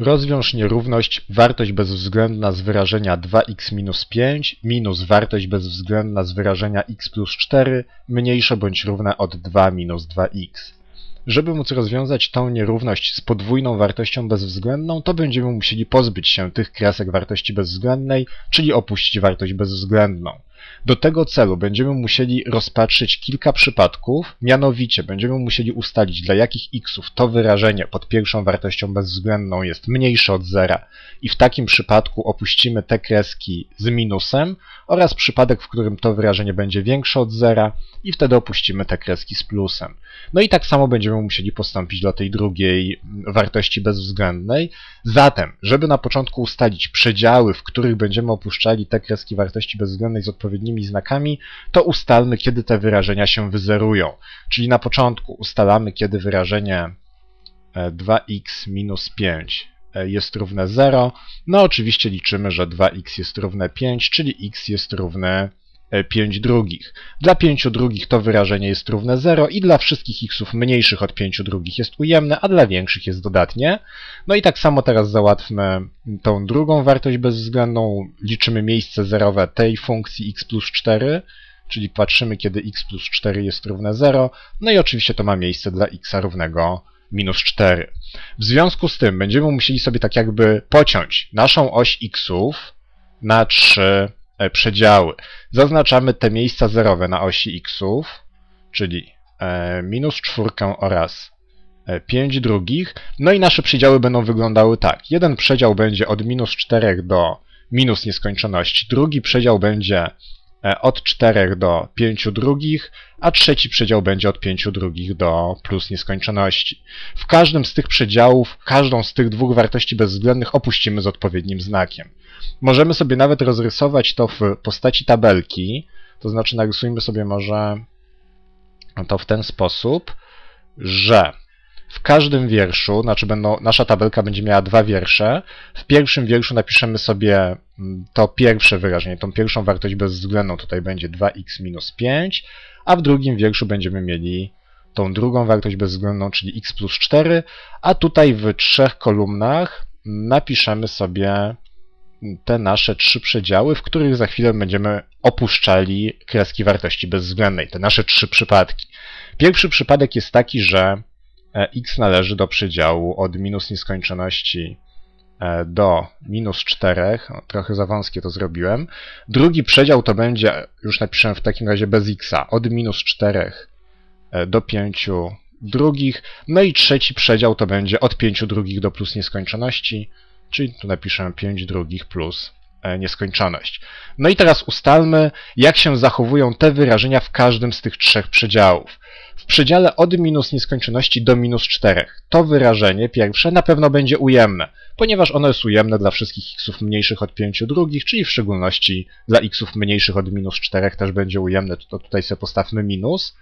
Rozwiąż nierówność wartość bezwzględna z wyrażenia 2x minus 5 minus wartość bezwzględna z wyrażenia x plus 4 mniejsze bądź równe od 2 minus 2x. Żeby móc rozwiązać tą nierówność z podwójną wartością bezwzględną, to będziemy musieli pozbyć się tych kresek wartości bezwzględnej, czyli opuścić wartość bezwzględną. Do tego celu będziemy musieli rozpatrzyć kilka przypadków, mianowicie będziemy musieli ustalić dla jakich xów to wyrażenie pod pierwszą wartością bezwzględną jest mniejsze od zera i w takim przypadku opuścimy te kreski z minusem oraz przypadek, w którym to wyrażenie będzie większe od zera i wtedy opuścimy te kreski z plusem. No i tak samo będziemy musieli postąpić dla tej drugiej wartości bezwzględnej. Zatem, żeby na początku ustalić przedziały, w których będziemy opuszczali te kreski wartości bezwzględnej z odpowiednimi znakami, to ustalmy, kiedy te wyrażenia się wyzerują. Czyli na początku ustalamy, kiedy wyrażenie 2x e, minus 5 e, jest równe 0. No oczywiście liczymy, że 2x jest równe 5, czyli x jest równe 5 e, drugich. Dla 5 drugich to wyrażenie jest równe 0 i dla wszystkich xów mniejszych od 5 drugich jest ujemne, a dla większych jest dodatnie. No i tak samo teraz załatwmy tą drugą wartość bezwzględną. Liczymy miejsce zerowe tej funkcji x plus 4, czyli patrzymy, kiedy x plus 4 jest równe 0. No i oczywiście to ma miejsce dla x równego minus 4. W związku z tym będziemy musieli sobie tak jakby pociąć naszą oś xów na 3 E, przedziały. Zaznaczamy te miejsca zerowe na osi xów, czyli e, minus czwórkę oraz 5 e, drugich. No i nasze przedziały będą wyglądały tak. Jeden przedział będzie od minus 4 do minus nieskończoności, drugi przedział będzie od 4 do 5 drugich, a trzeci przedział będzie od 5 drugich do plus nieskończoności. W każdym z tych przedziałów, każdą z tych dwóch wartości bezwzględnych opuścimy z odpowiednim znakiem. Możemy sobie nawet rozrysować to w postaci tabelki, to znaczy narysujmy sobie może to w ten sposób, że w każdym wierszu, znaczy będą, nasza tabelka będzie miała dwa wiersze. W pierwszym wierszu napiszemy sobie mm, to pierwsze wyrażenie, tą pierwszą wartość bezwzględną, tutaj będzie 2x minus 5, a w drugim wierszu będziemy mieli tą drugą wartość bezwzględną, czyli x plus 4, a tutaj w trzech kolumnach napiszemy sobie te nasze trzy przedziały, w których za chwilę będziemy opuszczali kreski wartości bezwzględnej, te nasze trzy przypadki. Pierwszy przypadek jest taki, że x należy do przedziału od minus nieskończoności e, do minus 4, trochę za wąskie to zrobiłem. Drugi przedział to będzie, już napiszę w takim razie bez x, od minus 4 e, do 5 drugich. No i trzeci przedział to będzie od 5 drugich do plus nieskończoności, czyli tu napiszę 5 drugich plus e, nieskończoność. No i teraz ustalmy, jak się zachowują te wyrażenia w każdym z tych trzech przedziałów. W przedziale od minus nieskończoności do minus 4 to wyrażenie pierwsze na pewno będzie ujemne, ponieważ ono jest ujemne dla wszystkich xów mniejszych od 5 drugich, czyli w szczególności dla xów mniejszych od minus 4 też będzie ujemne, to tutaj sobie postawmy minus.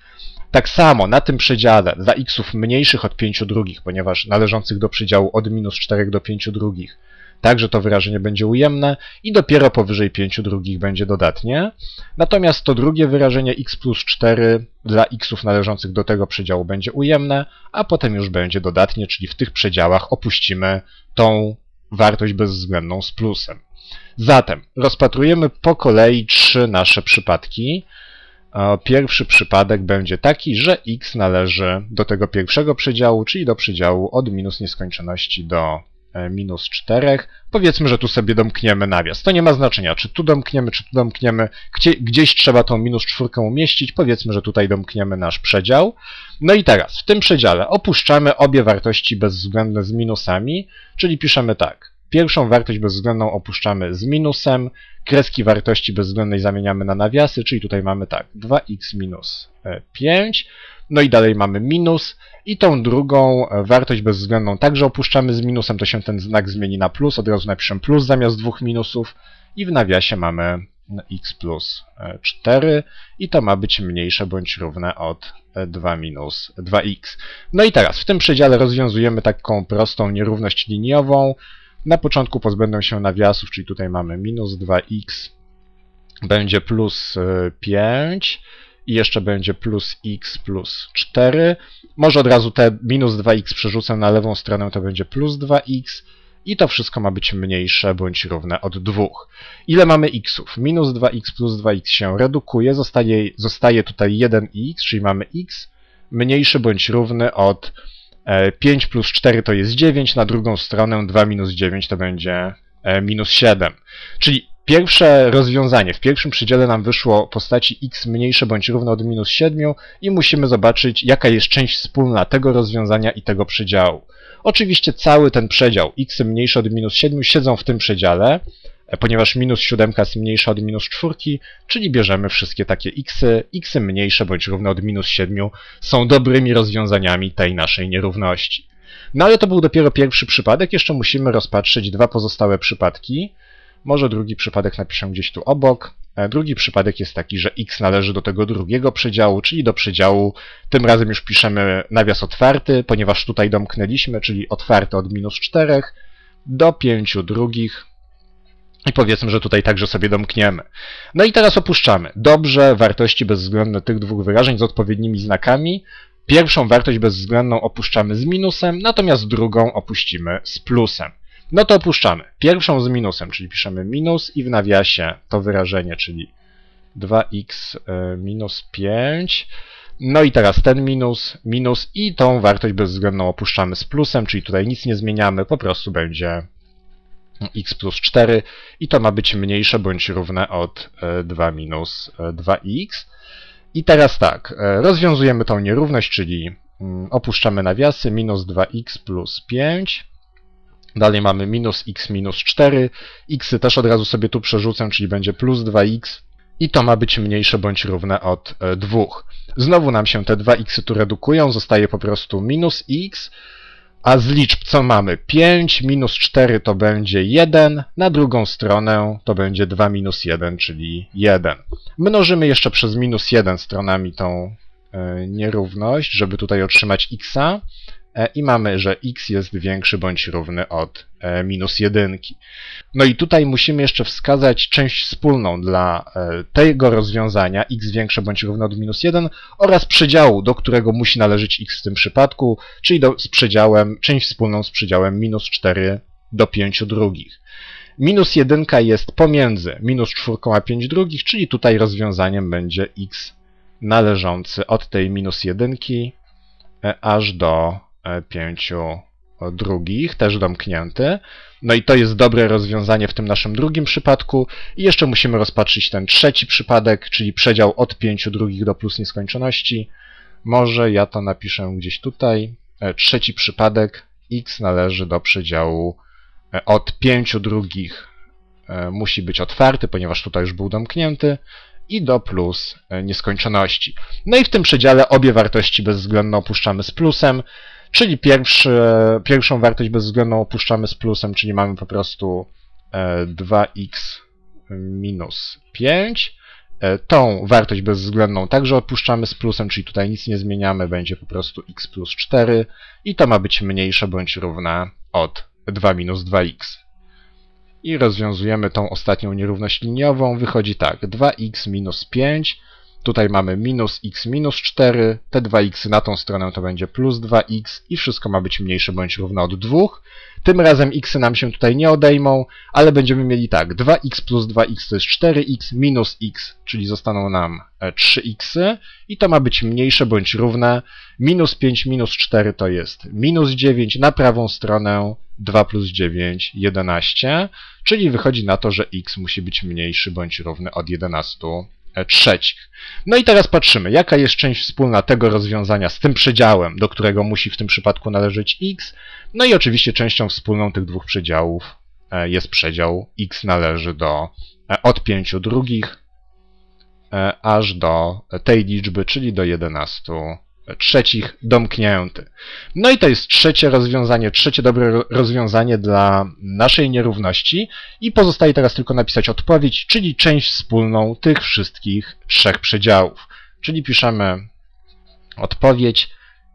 Tak samo na tym przedziale dla xów mniejszych od 5 drugich, ponieważ należących do przedziału od minus 4 do 5 drugich, także to wyrażenie będzie ujemne i dopiero powyżej 5 drugich będzie dodatnie. Natomiast to drugie wyrażenie x plus 4 dla xów należących do tego przedziału będzie ujemne, a potem już będzie dodatnie, czyli w tych przedziałach opuścimy tą wartość bezwzględną z plusem. Zatem rozpatrujemy po kolei trzy nasze przypadki. Pierwszy przypadek będzie taki, że x należy do tego pierwszego przedziału, czyli do przedziału od minus nieskończoności do e, minus 4. Powiedzmy, że tu sobie domkniemy nawias. To nie ma znaczenia, czy tu domkniemy, czy tu domkniemy. Gdzie, gdzieś trzeba tą minus 4 umieścić. Powiedzmy, że tutaj domkniemy nasz przedział. No i teraz, w tym przedziale opuszczamy obie wartości bezwzględne z minusami, czyli piszemy tak. Pierwszą wartość bezwzględną opuszczamy z minusem, kreski wartości bezwzględnej zamieniamy na nawiasy, czyli tutaj mamy tak, 2x minus 5, e, no i dalej mamy minus i tą drugą e, wartość bezwzględną także opuszczamy z minusem, to się ten znak zmieni na plus, od razu napiszę plus zamiast dwóch minusów i w nawiasie mamy x plus 4 e, i to ma być mniejsze bądź równe od 2 minus 2x. No i teraz w tym przedziale rozwiązujemy taką prostą nierówność liniową, na początku pozbędą się nawiasów, czyli tutaj mamy minus 2x, będzie plus 5 e, i jeszcze będzie plus x plus 4. Może od razu te minus 2x przerzucę na lewą stronę, to będzie plus 2x i to wszystko ma być mniejsze bądź równe od 2. Ile mamy xów? Minus 2x plus 2x się redukuje, zostaje, zostaje tutaj 1x, czyli mamy x mniejszy bądź równy od 5 e, plus 4 to jest 9, na drugą stronę 2 minus 9 to będzie e, minus 7. Czyli Pierwsze rozwiązanie w pierwszym przedziale nam wyszło postaci x mniejsze bądź równe od minus 7 i musimy zobaczyć jaka jest część wspólna tego rozwiązania i tego przedziału. Oczywiście cały ten przedział x mniejsze od minus 7 siedzą w tym przedziale, ponieważ minus 7 jest mniejsza od minus 4, czyli bierzemy wszystkie takie xy, xy mniejsze bądź równe od minus 7 są dobrymi rozwiązaniami tej naszej nierówności. No ale to był dopiero pierwszy przypadek, jeszcze musimy rozpatrzyć dwa pozostałe przypadki. Może drugi przypadek napiszę gdzieś tu obok. E, drugi przypadek jest taki, że x należy do tego drugiego przedziału, czyli do przedziału, tym razem już piszemy nawias otwarty, ponieważ tutaj domknęliśmy, czyli otwarty od minus 4 do 5 drugich. I powiedzmy, że tutaj także sobie domkniemy. No i teraz opuszczamy. Dobrze, wartości bezwzględne tych dwóch wyrażeń z odpowiednimi znakami. Pierwszą wartość bezwzględną opuszczamy z minusem, natomiast drugą opuścimy z plusem. No to opuszczamy. Pierwszą z minusem, czyli piszemy minus i w nawiasie to wyrażenie, czyli 2x e, minus 5. No i teraz ten minus, minus i tą wartość bezwzględną opuszczamy z plusem, czyli tutaj nic nie zmieniamy, po prostu będzie x plus 4 i to ma być mniejsze bądź równe od 2 e, minus 2x. E, I teraz tak, rozwiązujemy tą nierówność, czyli mm, opuszczamy nawiasy, minus 2x plus 5 Dalej mamy minus x minus 4. x też od razu sobie tu przerzucę, czyli będzie plus 2x. I to ma być mniejsze bądź równe od 2. E, Znowu nam się te 2x tu redukują, zostaje po prostu minus x. A z liczb co mamy? 5 minus 4 to będzie 1, na drugą stronę to będzie 2 minus 1, czyli 1. Mnożymy jeszcze przez minus 1 stronami tą e, nierówność, żeby tutaj otrzymać xa. E, i mamy, że x jest większy bądź równy od e, minus jedynki. No i tutaj musimy jeszcze wskazać część wspólną dla e, tego rozwiązania x większe bądź równe od minus 1 oraz przedziału, do którego musi należeć x w tym przypadku, czyli do, z przedziałem, część wspólną z przedziałem minus 4 do 5 drugich. Minus 1 jest pomiędzy minus 4 a 5 drugich, czyli tutaj rozwiązaniem będzie x należący od tej minus 1 aż do pięciu drugich, też domknięty. No i to jest dobre rozwiązanie w tym naszym drugim przypadku. I jeszcze musimy rozpatrzyć ten trzeci przypadek, czyli przedział od pięciu drugich do plus nieskończoności. Może ja to napiszę gdzieś tutaj. E, trzeci przypadek x należy do przedziału e, od pięciu drugich musi być otwarty, ponieważ tutaj już był domknięty i do plus nieskończoności. No i w tym przedziale obie wartości bezwzględne opuszczamy z plusem, Czyli pierwszy, pierwszą wartość bezwzględną opuszczamy z plusem, czyli mamy po prostu 2x e, minus 5. E, tą wartość bezwzględną także opuszczamy z plusem, czyli tutaj nic nie zmieniamy, będzie po prostu x plus 4 i to ma być mniejsze bądź równe od 2 minus 2x. I rozwiązujemy tą ostatnią nierówność liniową. Wychodzi tak, 2x minus 5 Tutaj mamy minus x minus 4, te 2x na tą stronę to będzie plus 2x i wszystko ma być mniejsze bądź równe od 2. Tym razem x nam się tutaj nie odejmą, ale będziemy mieli tak, 2x plus 2x to jest 4x minus x, czyli zostaną nam 3x e, i to ma być mniejsze bądź równe. Minus 5 minus 4 to jest minus 9, na prawą stronę 2 plus 9, 11, czyli wychodzi na to, że x musi być mniejszy bądź równy od 11 E, trzecich. No i teraz patrzymy, jaka jest część wspólna tego rozwiązania z tym przedziałem, do którego musi w tym przypadku należeć x. No i oczywiście częścią wspólną tych dwóch przedziałów e, jest przedział x należy do e, od 5 drugich aż do tej liczby, czyli do 11 trzecich domknięty. No i to jest trzecie rozwiązanie, trzecie dobre rozwiązanie dla naszej nierówności i pozostaje teraz tylko napisać odpowiedź, czyli część wspólną tych wszystkich trzech przedziałów. Czyli piszemy odpowiedź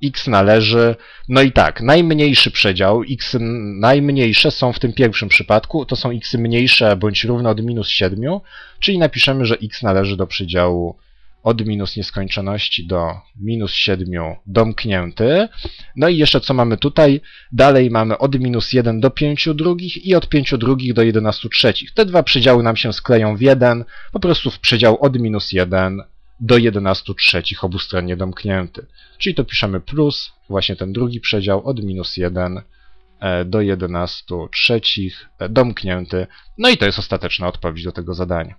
x należy, no i tak, najmniejszy przedział, x najmniejsze są w tym pierwszym przypadku, to są x mniejsze bądź równe od minus 7, czyli napiszemy, że x należy do przedziału od minus nieskończoności do minus 7 domknięty. No i jeszcze co mamy tutaj? Dalej mamy od minus 1 do 5 drugich i od 5 drugich do 11 trzecich. Te dwa przedziały nam się skleją w jeden, po prostu w przedział od minus 1 do 11 trzecich obustronnie domknięty. Czyli to piszemy plus, właśnie ten drugi przedział od minus 1 e, do 11 trzecich e, domknięty. No i to jest ostateczna odpowiedź do tego zadania.